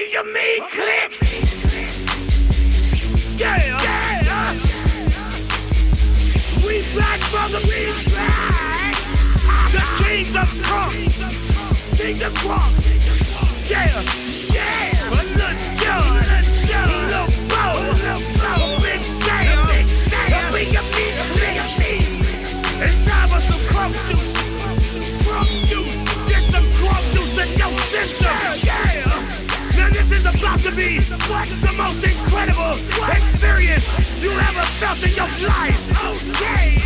you click. Yeah, yeah. We back, mother, we back. The kings of crunk. King of crunk. Yeah, yeah. A Lil Jon, felt in your life. Oh, okay.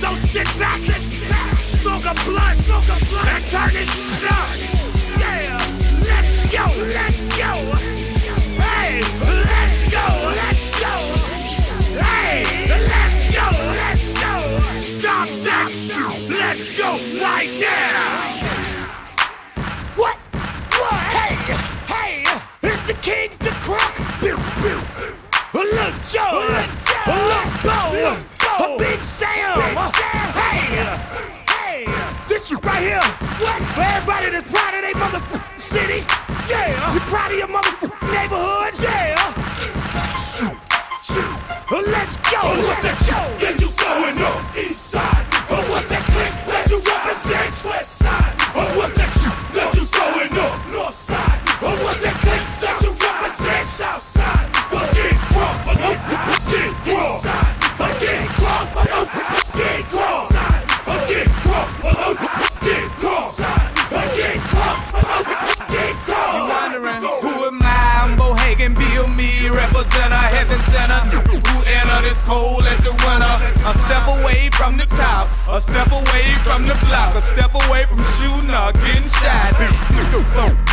So sit back, sit back, smoke a blunt, smoke a blunt, and turn this up. Yeah. Let's go, let's go. Hey, let's go, let's go. Hey, let's go, let's go. Stop that shit. Let's go right now. What? What? Hey, hey, it's the Kings the Croc. A little Joe, a little Bo, a Big Sam. Hey, hey, this is right here. What? For everybody that's proud of their mother city. Yeah. You proud of your mother neighborhood? Who enter this cold as the winter? A step away from the top, a step away from the block, a step away from shooting or getting shot.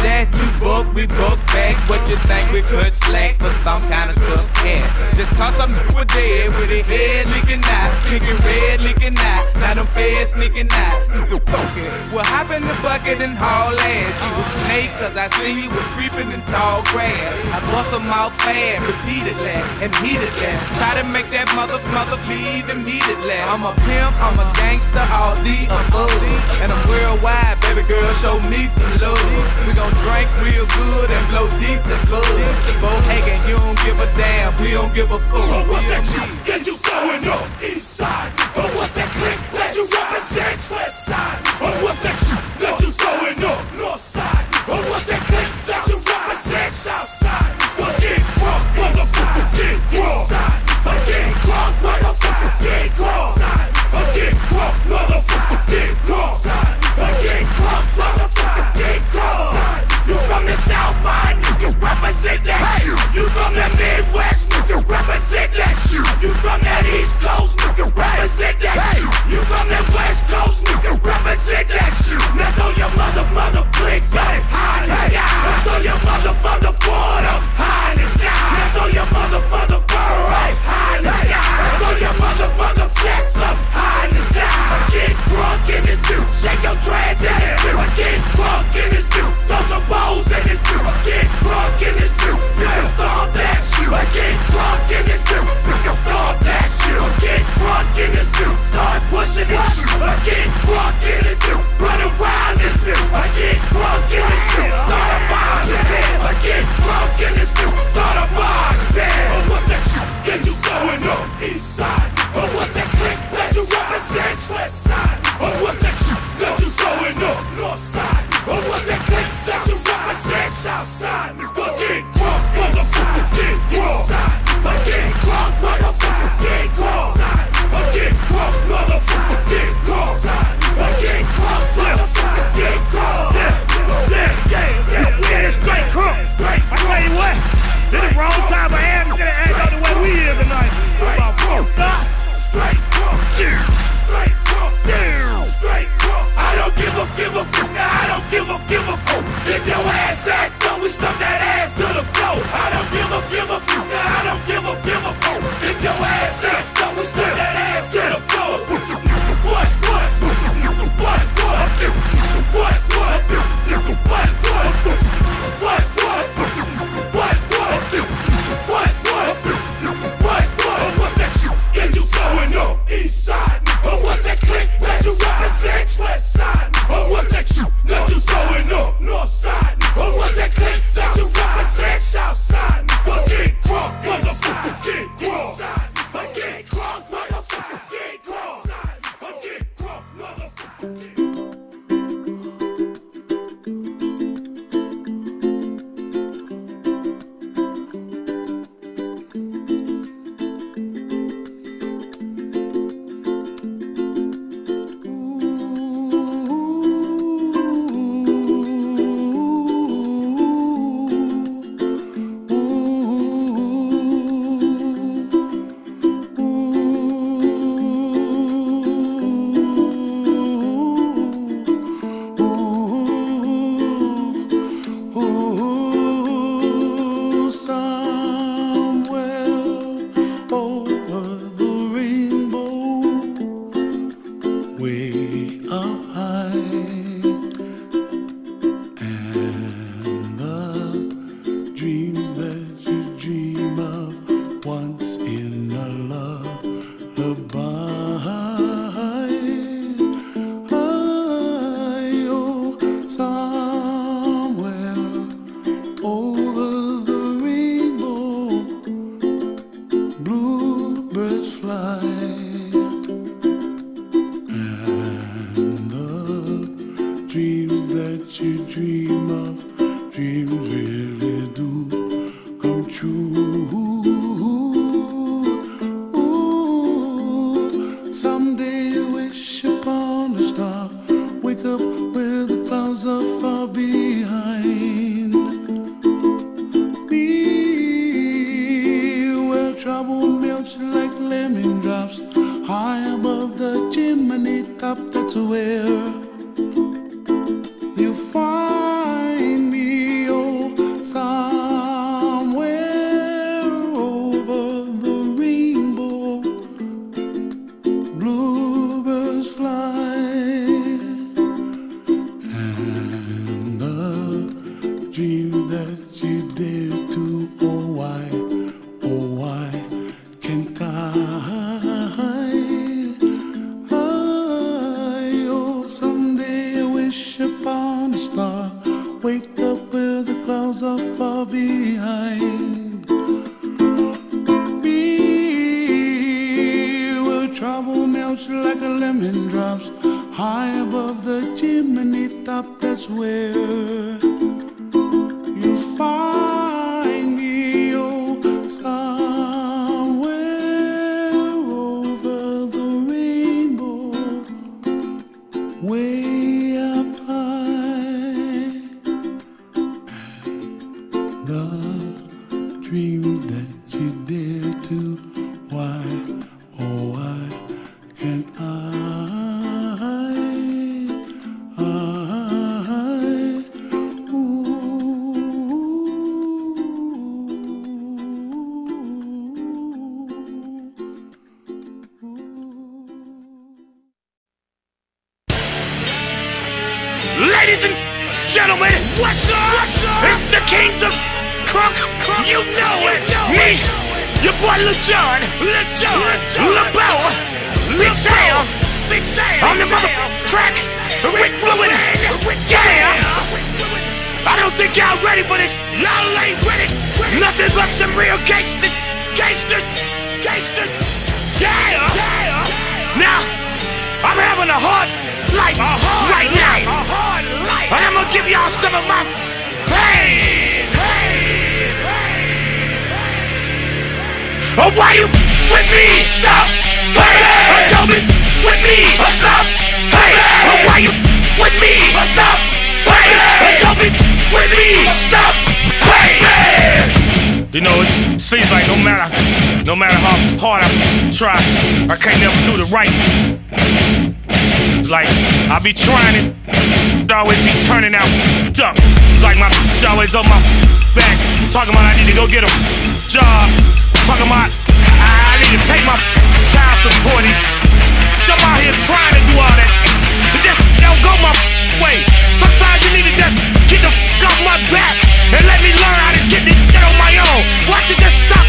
That you book, we book back. What you think we could slack for some kind of tough cat? Just cause I'm new with dead with a head leaking out, thinking red leaking out. Now them feds sneaking out. Well, hop in the bucket and haul ass. You was snake cause I seen you was creeping in tall grass. I bust them out fast, repeatedly and heatedly. Try to make that mother mother bleed immediately. I'm a pimp, I'm a gangster, all the above. And I'm worldwide, baby girl, show me some love. We gon' drink real good and blow decent buzz. Bohagan, you don't give a damn, we don't give a fuck. What's that shit that you going on east Yeah. You know it. Me, your boy Lil Jon, Lil Jon, Lil Bo, Big Sam, Big Sam. On the mother track, Rick Ruin. Yeah. I don't think y'all ready for this. Y'all ain't ready. Nothing but some real gangsters, gangsters, gangsters. Yeah. Now, I'm having a hard life right now. A hard life. And I'm gonna give y'all some of my pain. Oh, why you with me? Stop. Hey. Don't be with me. Oh, stop. Hey, oh, why you with me? Oh, stop. Hey. Don't be with me. Stop. Hey. You know, it seems like no matter, no matter how hard I try, I can't never do the right. Like, I be trying it, always be turning out duck. Like my always on my back, talking about I need to go get a job. Talking about I need to pay my child support. I'm out here trying to do all that. It just don't go my way. Sometimes you need to just get the fuck off my back and let me learn how to get this shit on my own. Why'd you just stop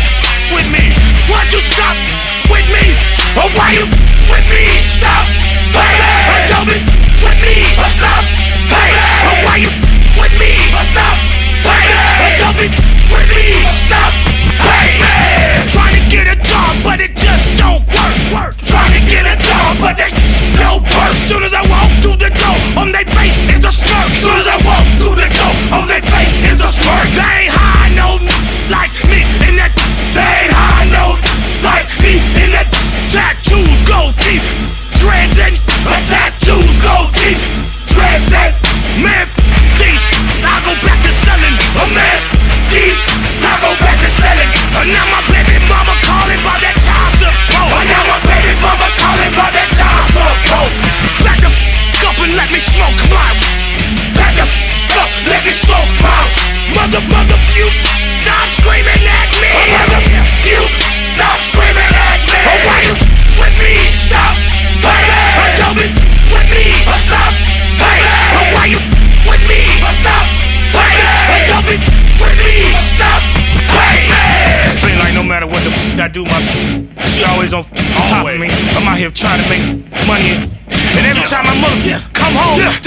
with me? Why'd you stop with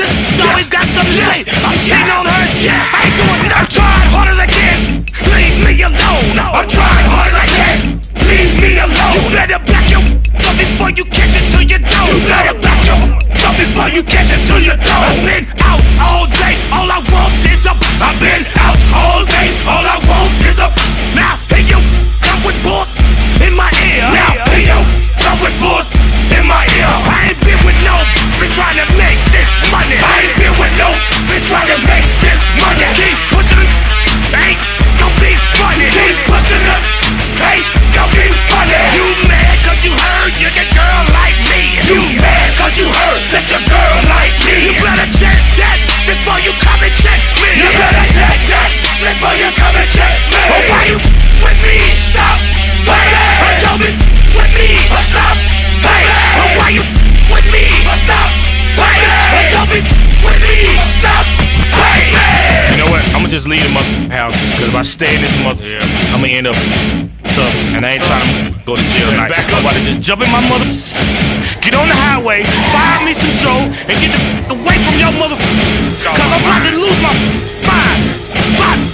this always got something to say. I'm cheating on her. I ain't doing nothing. I'm trying hard as I can. Leave me alone. I'm trying hard as I can. Leave me alone. You better back your up before you catch it to your door. You better back your up before you catch it to your door. I stay in this mother, yeah. I'ma end up up, and I ain't trying to go to jail tonight. Back up. Nobody just jump in my mother, get on the highway, buy me some dough, and get the away from your mother, cause I'm about to lose my mind. mind.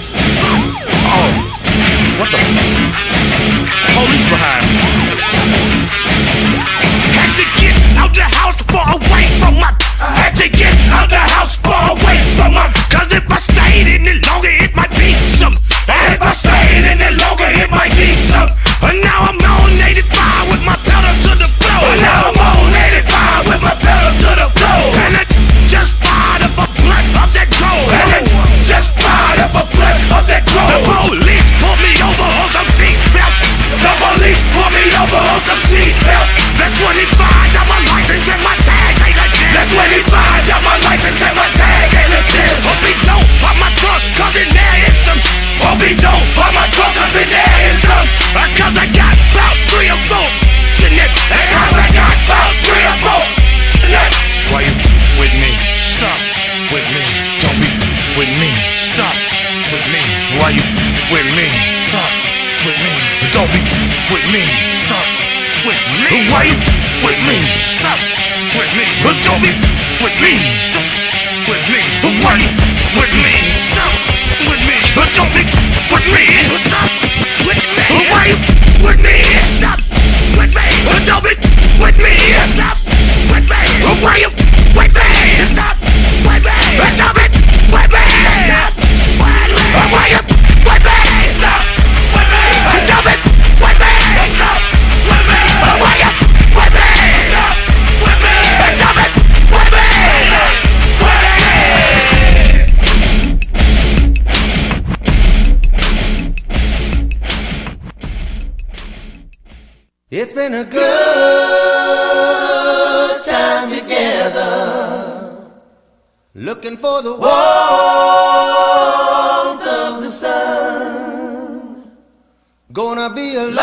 Gonna be a long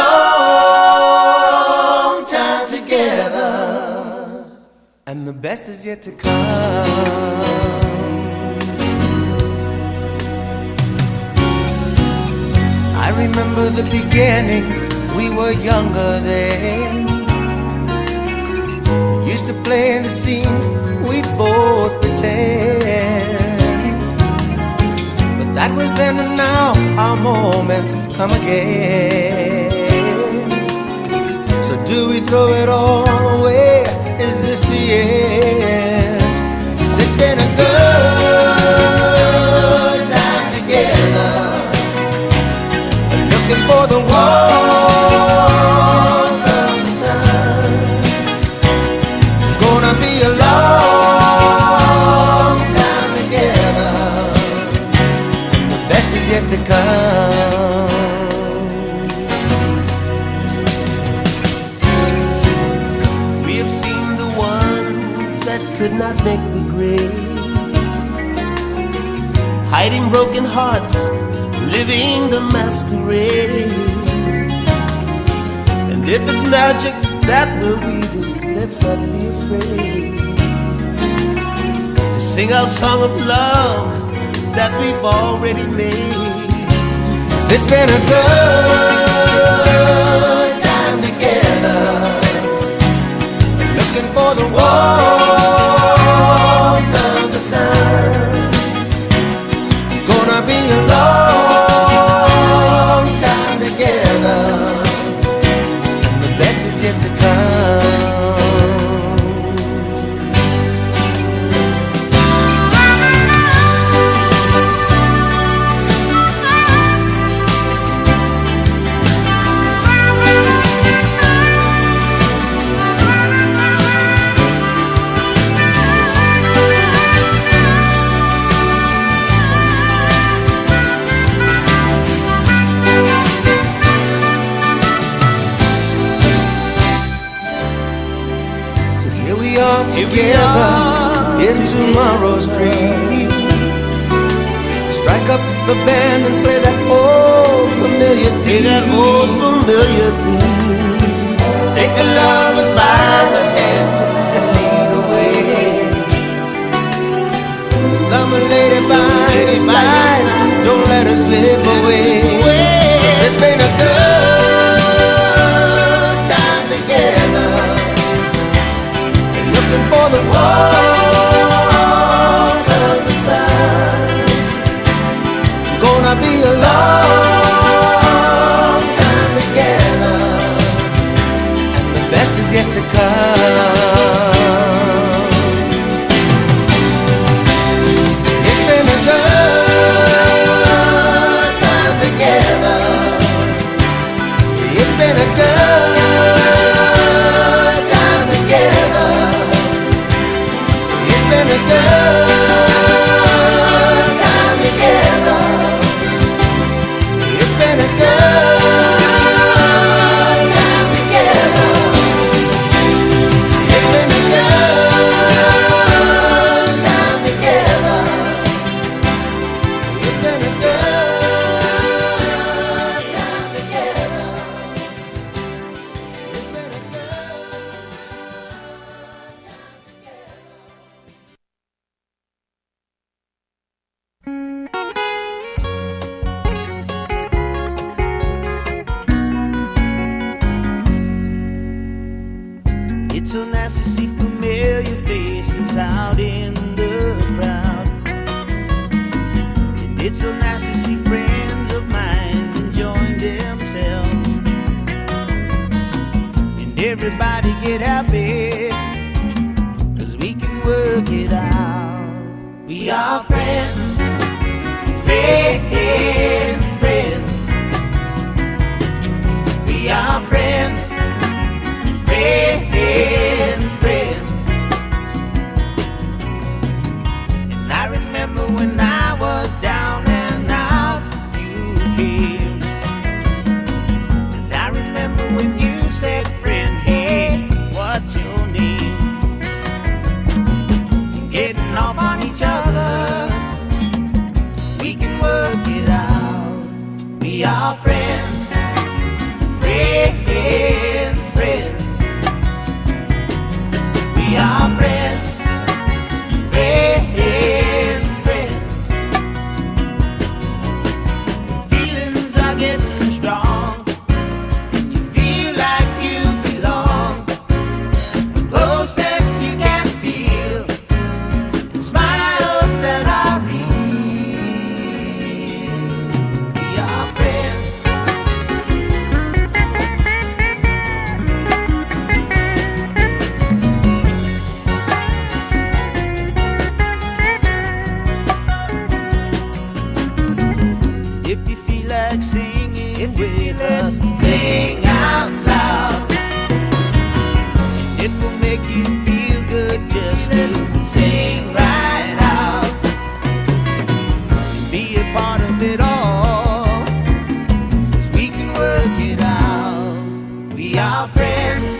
time together, and the best is yet to come. I remember the beginning, we were younger then. Used to play in the scene, we both pretend is then and now, our moments come again. So do we throw it all away? Is this the end? It's been a good. be afraid to sing our song of love that we've already made. Cause it's been a good time together. Looking for the one. tomorrow's dream. Strike up the band and play that old familiar theme. Play that old familiar theme. Take the lovers by the hand and lead the way. Summer lady by your side, don't let her slip It's so nice to see familiar faces out in the crowd. And it's so nice to see friends of mine enjoying themselves. And everybody get happy, cause we can work it out. We are friends, friends. be our friend.